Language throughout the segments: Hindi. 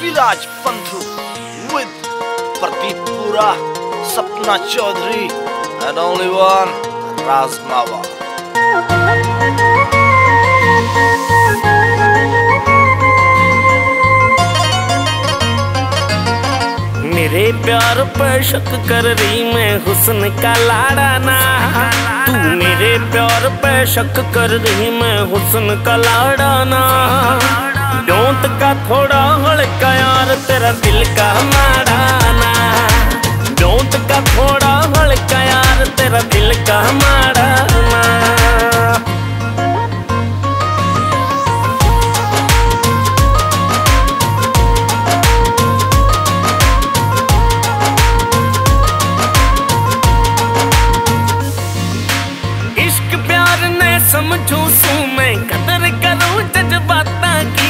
Viraj पंथु with Pradeep Pura, Sapna Chaudhary, and only one Raz Mawa. मेरे प्यार पर शक कर रही मैं हुस्न का लाड़ा ना तू मेरे प्यार पर शक कर रही मैं हुस्न का लाड़ा ना का थोड़ा हल्का यार, तेरा दिल का माड़ा ना। डोंट का थोड़ा हल्का यार, तेरा दिल का माड़ा ना समझू सू मैं, कदर करूँ जज्बाता की।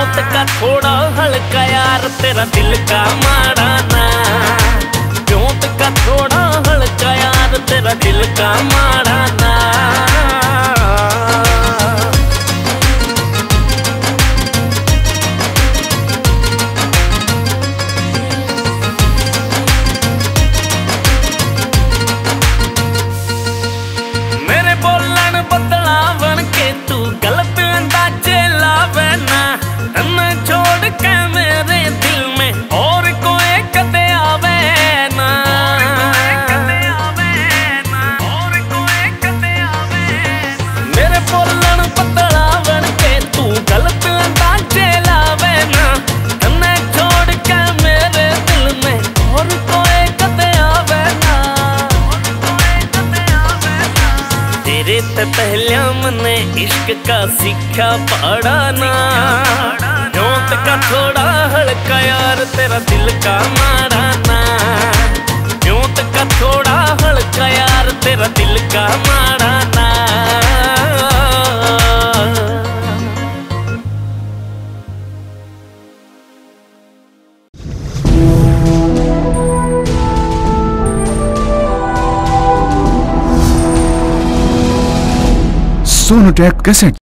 जोत का थोड़ा हल्का यार, तेरा दिल का मारा ना जोत का थोड़ा हल्का यार, तेरा दिल का मारा ना तेरे ते पहले मने इश्क का सीखा पढ़ाना। ना जोत का थोड़ा हल्का यार, तेरा दिल का मारा ना जोत का थोड़ा हल्का यार, तेरा Sonotech cassette.